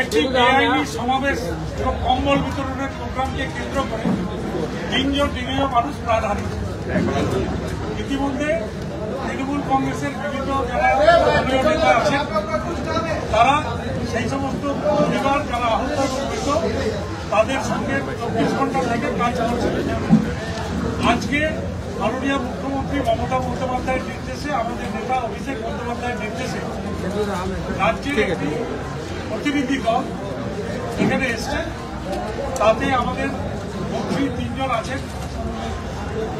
একটি বেআইনি সমাবেশ এবং কম্বল বিতরণের প্রোগ্রামকে কেন্দ্র করে তিনজন নিরীহ মানুষ হারিয়েছে ইতিমধ্যে তৃণমূল কংগ্রেসের বিভিন্ন যারা নেতা আছেন, তারা সেই সমস্ত পরিবার যারা আহত মৃত, তাদের সঙ্গে চব্বিশ ঘণ্টা থেকে কাজ করছে। আজকে মাননীয় মুখ্যমন্ত্রী মমতা বন্দ্যোপাধ্যায়ের নির্দেশে, আমাদের নেতা অভিষেক বন্দ্যোপাধ্যায়ের নির্দেশে রাজ্যের একটি প্রতিনিধি দল এখানে এসছে। তাতে আমাদের মন্ত্রী তিনজন আছেন।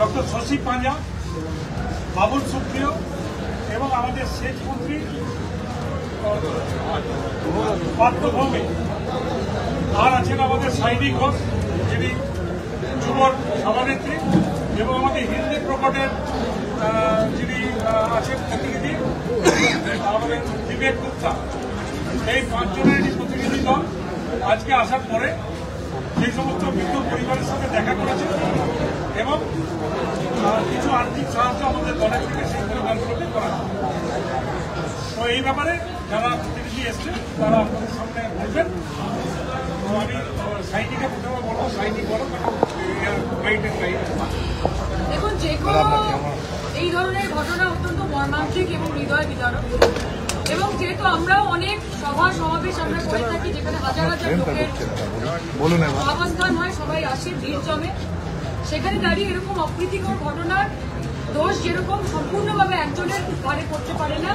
ডক্টর শশী পাঞ্জা বাবুল সুপ্রিয় এবং আমাদের সেচ মন্ত্রী পার্থ ভৌমিক আর আছেন আমাদের সাইনি ঘোষ, যিনি যুবর সভানেত্রী এবং আমাদের হিন্দি প্রকটের যিনি আছেন প্রতিনিধি, আমাদের বিবেক গুপ্তা। এই পাঁচজনের একটি প্রতিনিধি দল আজকে আসার পরে সেই সমস্ত মৃত পরিবারের সঙ্গে দেখা করেছে এবং কিছু আর্থিক সাহায্য আমাদের দলের থেকে সেই পরিবারগুলোকে করা তো এই ব্যাপারে যারা প্রতিনিধি এসছে তারা আপনাদের সামনে বলবেন তো আমি সাইনিকে প্রথমে বলব সাইনিক বলো দেখুন যে কোনো এই ধরনের ঘটনা অত্যন্ত মর্মান্তিক এবং হৃদয় বিদারক এবং যেহেতু আমরাও অনেক সভা সমাবেশ আমরা করে থাকি যেখানে হাজার হাজার লোকের অবস্থান হয় সবাই আসে ভিড় জমে। সেখানে দাঁড়িয়ে এরকম অপ্রীতিকর ঘটনার দোষ যেরকম সম্পূর্ণভাবে একজনের ঘরে করতে পারে না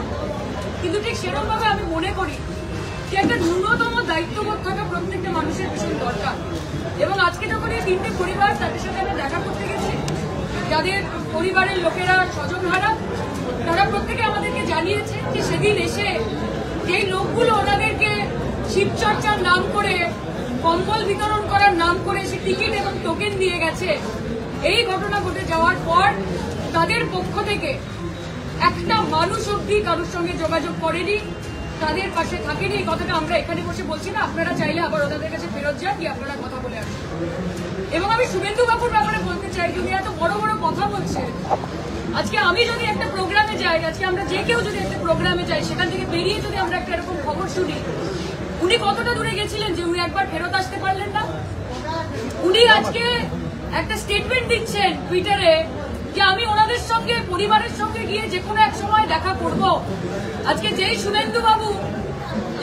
কিন্তু ঠিক সেরকমভাবে আমি মনে করি যে একটা ন্যূনতম দায়িত্ববোধ থাকা প্রত্যেকটা মানুষের ভীষণ দরকার। এবং আজকে যখন এই তিনটে পরিবার তাদের সাথে আমি দেখা করতে গেছি যাদের পরিবারের লোকেরা স্বজন হারা তারা প্রত্যেকে আমাদেরকে জানিয়েছে যে সেদিন এসে যেই লোকগুলো ওনাদেরকে শিবচর্চার নাম করে, কম্বল বিতরণ করার নাম করে সে টিকিট এবং টোকেন দিয়ে গেছে, এই ঘটনা ঘটে যাওয়ার পর তাদের পক্ষ থেকে একটা মানুষ অব্দি কারোর সঙ্গে যোগাযোগ করেনি, তাদের পাশে থাকেনি। এই কথাটা আমরা এখানে বসে বলছি না, আপনারা চাইলে আবার ওনাদের কাছে ফেরত যান কি আপনারা কথা বলে আসুন। এবং আমি শুভেন্দু বাবুর ব্যাপারে বলতে চাই উনি এত বড় বড় কথা বলছে আজকে আমি যদি একটা প্রোগ্রামে যাই, আজকে আমরা যে কেউ যদি একটা প্রোগ্রামে যাই, সেখান থেকে বেরিয়ে যদি আমরা একটা এরকম খবর শুনি, উনি কতটা দূরে গেছিলেন যে উনি একবার ফেরত আসতে পারলেন না? উনি আজকে একটা স্টেটমেন্ট দিচ্ছেন টুইটারে যে আমি ওনাদের সঙ্গে, পরিবারের সঙ্গে গিয়ে যে কোনো এক সময় দেখা করব। আজকে যেই শুভেন্দু বাবু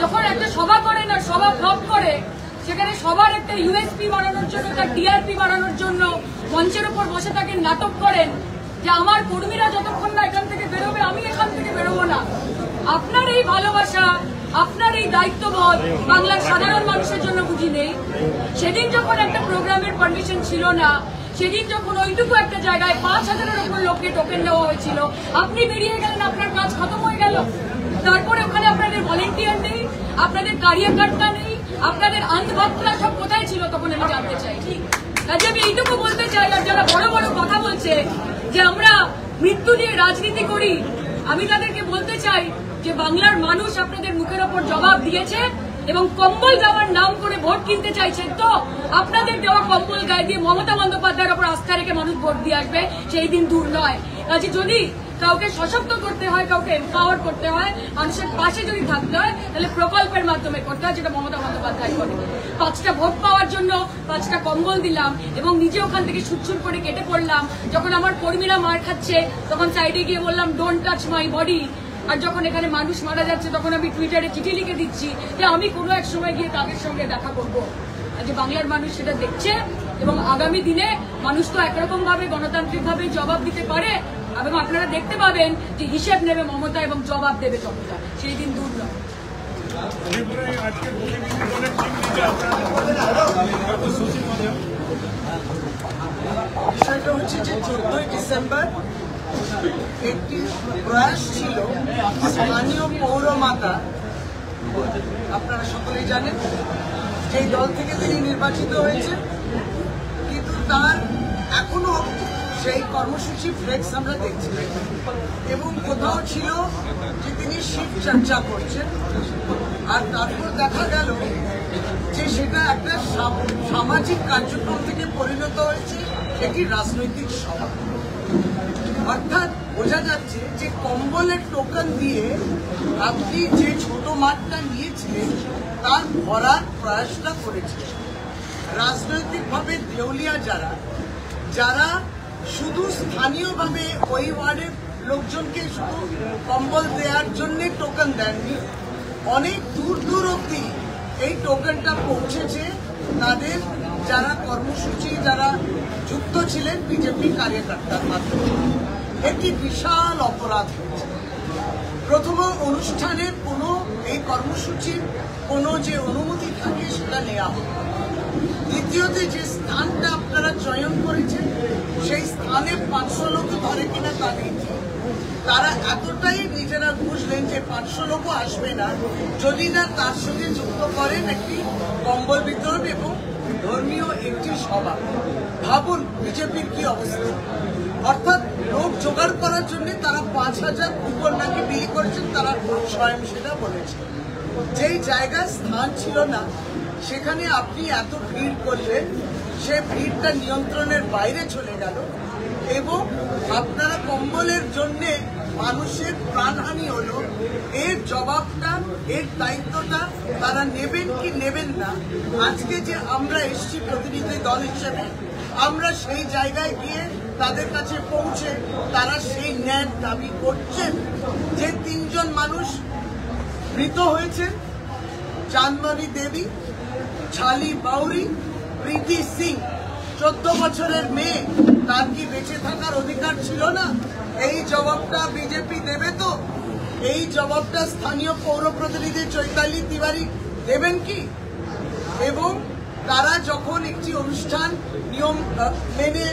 যখন একটা সভা করেন আর সভা ফ্লপ করে, সেখানে সবার একটা ইউএসপি বাড়ানোর জন্য, তার টিআরপি বাড়ানোর জন্য মঞ্চের উপর বসে তাকে নাটক করেন। যে আমার কর্মীরা যতক্ষণ না এখান থেকে বেরোবে, আমি এখান থেকে বেরোবো না। আপনার এই ভালোবাসা, আপনার এই দায়িত্ববোধ বাংলার সাধারণ মানুষের জন্য বুঝি নেই। সেদিন যখন একটা প্রোগ্রামের পারমিশন ছিল না, সেদিন যখন ওইটুকু একটা জায়গায় পাঁচ হাজারের উপর লোককে টোকেন দেওয়া হয়েছিল, আপনি বেরিয়ে গেলেন, আপনার কাজ খতম হয়ে গেল। তারপরে ওখানে আপনাদের ভলেন্টিয়ার নেই, আপনাদের কার্যকর্তা নেই, আপনাদের আন্ধভাতরা সব কোথায় ছিল তখন আমি জানতে চাই কাজে আমি এইটুকু বলতে চাই, আর যারা বড় বড় কথা বলছে যে আমরা মৃত্যু নিয়ে রাজনীতি করি, আমি তাদেরকে বলতে চাই যে বাংলার মানুষ আপনাদের মুখের ওপর জবাব দিয়েছে এবং কম্বল দেওয়ার নাম করে ভোট কিনতে চাইছেন তো আপনাদের দেওয়া কম্বল গায়ে দিয়ে মমতা বন্দ্যোপাধ্যায়ের ওপর আস্থা রেখে মানুষ ভোট দিয়ে আসবে, সেই দিন দূর নয়। কাজে যদি কাউকে সশক্ত করতে হয়, কাউকে এম্পাওয়ার করতে হয়, মানুষের পাশে যদি থাকতে হয়, তাহলে প্রকল্পের মাধ্যমে করতে হয়, যেটা মমতা বন্দ্যোপাধ্যায় করে। পাঁচটা ভোট পাওয়ার জন্য পাঁচটা কম্বল দিলাম এবং নিজে ওখান থেকে সুচ্ছুর করে কেটে পড়লাম। যখন আমার কর্মীরা মার খাচ্ছে, তখন সাইডে গিয়ে বললাম ডোন্ট টাচ মাই বডি আর যখন এখানে মানুষ মারা যাচ্ছে, তখন আমি টুইটারে চিঠি লিখে দিচ্ছি যে, আমি কোনো এক সময় গিয়ে তাদের সঙ্গে দেখা করব। যে বাংলার মানুষ সেটা দেখছে এবং আগামী দিনে মানুষ তো একরকম ভাবে গণতান্ত্রিক ভাবে জবাব দিতে পারে এবং আপনারা দেখতে পাবেন যে হিসেব নেবে মমতা এবং জবাব দেবে জমতা সেই দিন দূর নয়। বিষয়টা হচ্ছে যে চোদ্দই ডিসেম্বর একটি প্রয়াস ছিল স্থানীয় পৌরমাতা, আপনারা সকলেই জানেন, যেই দল থেকে তিনি নির্বাচিত হয়েছেন, কিন্তু তার সেই কর্মসূচি ফ্লেক্স আমরা দেখছি। এবং কোথাও ছিল যে তিনি শিব চর্চা করছেন। আর তারপর দেখা গেল যে সেটা একটা সামাজিক কার্যক্রম থেকে পরিণত হয়েছে একটি রাজনৈতিক সভা। অর্থাৎ বোঝা যাচ্ছে যে কম্বলের টোকন দিয়ে আপনি যে ছোট মাঠটা নিয়েছিলেন, তার ভরার প্রয়াসটা করেছে রাজনৈতিকভাবে দেউলিয়া যারা যারা শুধু স্থানীয়ভাবে ওই ওয়ার্ডের লোকজনকে শুধু কম্বল দেওয়ার জন্য টোকেন দেননি, অনেক দূর দূর অব্দি এই টোকেনটা পৌঁছেছে তাদের যারা কর্মসূচি, যারা যুক্ত ছিলেন বিজেপি কার্যকর্তার মাধ্যমে। একটি বিশাল অপরাধ হয়েছে। প্রথম অনুষ্ঠানের কোনো এই কর্মসূচির কোনো যে অনুমতি থাকে সেটা নেওয়া হবে দ্বিতীয়তে যে স্থানটা আপনারা চয়ন করেছেন, সেই স্থানে পাঁচশো লোক ধরে কিনা তা নেই। তারা এতটাই নিজেরা বুঝলেন যে পাঁচশো লোকও আসবে না। যদি না তার সঙ্গে যুক্ত করেন একটি কম্বল বিতরণ এবং ধর্মীয় একটি সভা। ভাবুন বিজেপির কি অবস্থা। অর্থাৎ লোক জোগাড় করার জন্য তারা পাঁচ হাজার কুপন নাকি বিলি করেছেন, তারা স্বয়ং সেটা বলেছে। যেই জায়গায় স্থান ছিল না সেখানে আপনি এত ভিড় করলেন, সে ভিড়টা নিয়ন্ত্রণের বাইরে চলে গেল এবং আপনারা কম্বলের জন্য মানুষের প্রাণহানি হলো। এর জবাবটা, এর দায়িত্বটা তারা নেবেন কি নেবেন না, আজকে যে আমরা এসছি প্রতিনিধি দল হিসেবে, আমরা সেই জায়গায় গিয়ে তাদের কাছে পৌঁছে তারা সেই ন্যায় দাবি করছেন যে তিনজন মানুষ মৃত হয়েছেন চান্দনী দেবী ছালি বাউরি, প্রীতি সিং। চোদ্দ বছরের মেয়ে, তার কি বেঁচে থাকার অধিকার ছিল না? এই জবাবটা বিজেপি দেবে তো? এই জবাবটা স্থানীয় পৌর প্রতিনিধি চৈতালি তিওয়ারি দেবেন কি? এবং তারা যখন একটি অনুষ্ঠান নিয়ম মেনে,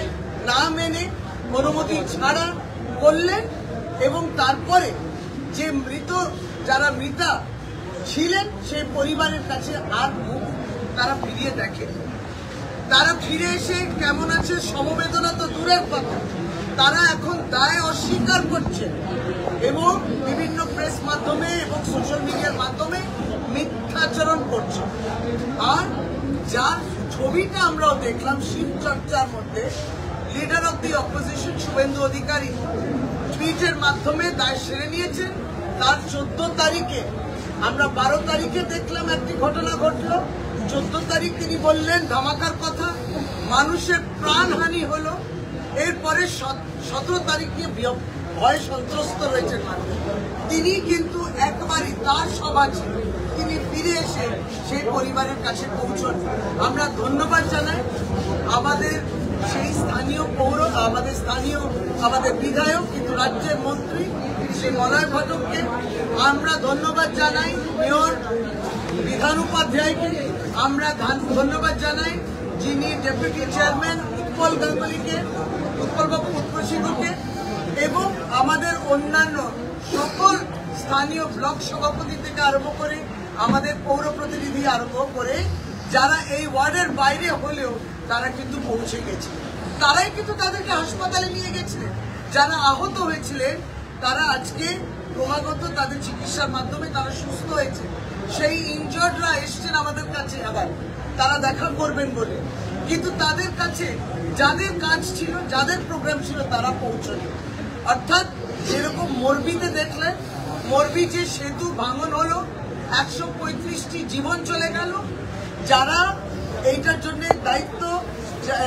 না মেনে, অনুমতি ছাড়া করলেন এবং তারপরে যে মৃত, যারা মৃতা ছিলেন সেই পরিবারের কাছে আর মুখ তারা ফিরিয়ে দেখে। তারা ফিরে এসে কেমন আছে সমবেদনা তো দূরের কথা। তারা এখন দায় অস্বীকার করছে এবং বিভিন্ন প্রেস মাধ্যমে এবং সোশ্যাল মিডিয়ার মাধ্যমে মিথ্যাচরণ করছে। আর যার ছবিটা আমরাও দেখলাম শিব চর্চার মধ্যে leader of the opposition Suvendu Adhikari টুইটের মাধ্যমে দায় সেরে নিয়েছেন। তার চোদ্দ তারিখে আমরা বারো তারিখে দেখলাম একটি ঘটনা ঘটলো। চোদ্দ তারিখ তিনি বললেন, ধামাকার কথা, মানুষের প্রাণহানি হলো। এরপরে সতেরো তারিখে বিয়- ভয় সন্ত্রস্ত রয়েছেন মানুষ। তিনি কিন্তু একবারই তার ছিল। তিনি ফিরে এসে সেই পরিবারের কাছে পৌঁছন। আমরা ধন্যবাদ জানাই। আমাদের সেই স্থানীয় পৌর, আমাদের স্থানীয়, আমাদের বিধায়ক, কিন্তু রাজ্যের মন্ত্রী শ্রী মলয় ঘটককে আমরা ধন্যবাদ জানাই। মেয়র, বিধান উপাধ্যায়কে। আমরা ধান- ধন্যবাদ জানাই যিনি ডেপুটি চেয়ারম্যান উৎপল গাঙ্গুলিকে উৎপলবাবু উৎপল সিংহকে এবং আমাদের অন্যান্য সকল স্থানীয় ব্লক সভাপতি থেকে আরম্ভ করে আমাদের পৌর প্রতিনিধি আরম্ভ করে যারা এই ওয়ার্ডের বাইরে হলেও তারা কিন্তু পৌঁছে গেছে। তারাই কিন্তু তাদেরকে হাসপাতালে নিয়ে গেছিলেন। যারা আহত হয়েছিলেন, তারা আজকে ক্রমাগত তাদের চিকিৎসার মাধ্যমে তারা সুস্থ হয়েছে। সেই ইনজর্ডরা এসছেন আমাদের কাছে আবার। তারা দেখা করবেন বলে। কিন্তু তাদের কাছে যাদের কাজ ছিল, যাদের প্রোগ্রাম ছিল, তারা পৌঁছনি অর্থাৎ যেরকম মরবিতে দেখলেন, মরবি যে সেতু ভাঙন হলো, একশো পঁয়ত্রিশটি জীবন চলে গেল। যারা এইটার জন্য দায়িত্ব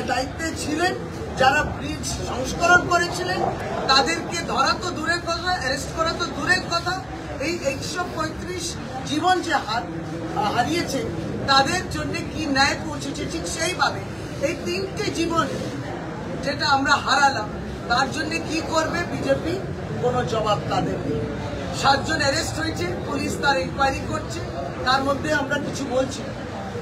দায়িত্বে ছিলেন যারা ব্রিজ সংস্করণ করেছিলেন, তাদেরকে ধরা তো দূরের কথা অ্যারেস্ট করা তো দূরের কথা। এই একশো পঁয়ত্রিশ জীবন যে হার- হারিয়েছে তাদের জন্য কি ন্যায় পৌঁছেছে ঠিক সেইভাবে এই তিনটে জীবন যেটা আমরা হারালাম, তার জন্য কি করবে বিজেপি? কোনো জবাব তাদের নেই। সাতজন অ্যারেস্ট হয়েছে, পুলিশ তার ইনকোয়ারি করছে, তার মধ্যে আমরা কিছু বলছি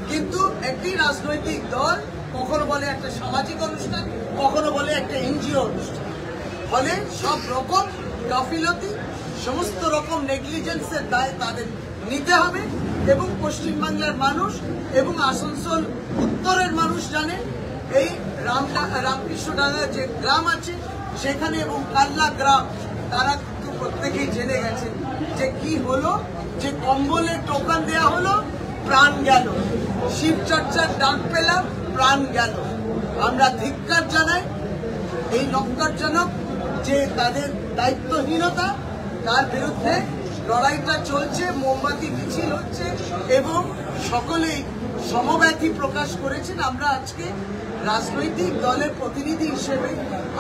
কিন্তু একটি রাজনৈতিক দল কখনো বলে একটা সামাজিক অনুষ্ঠান, কখনো বলে একটা এনজিও অনুষ্ঠান। ফলে সব রকম গাফিলতি, সমস্ত রকম নেগলিজেন্সের দায় তাদের নিতে হবে এবং পশ্চিমবাংলার মানুষ এবং আসানসোল উত্তরের মানুষ জানে, এই রামডা রামকৃষ্ণডাঙ্গা যে গ্রাম আছে, সেখানে এবং কাল্লা গ্রাম, তারা কিন্তু প্রত্যেকেই জেনে গেছে যে কি হলো, যে কম্বলের টোকান দেয়া হলো, প্রাণ গেল। শিবচর্চার ডাক পেলাম প্রাণ গেল। আমরা ধিক্কার জানাই, এই নক্কারজনক যে তাদের দায়িত্বহীনতা, তার বিরুদ্ধে লড়াইটা চলছে, মোমবাতি, মিছিল হচ্ছে এবং সকলেই সমব্যথী প্রকাশ করেছেন। আমরা আজকে রাজনৈতিক দলের প্রতিনিধি হিসেবে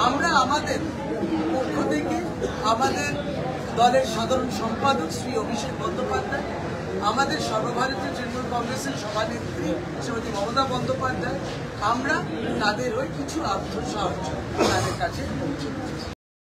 আমরা আমাদের পক্ষ থেকে আমাদের দলের সাধারণ সম্পাদক শ্রী অভিষেক বন্দ্যোপাধ্যায়, আমাদের সর্বভারতীয় তৃণমূল কংগ্রেসের সভানেত্রী শ্রীমতী মমতা বন্দ্যোপাধ্যায় আমরা তাদের ওই কিছু আর্থ সাহায্য তাদের কাছে পৌঁছে।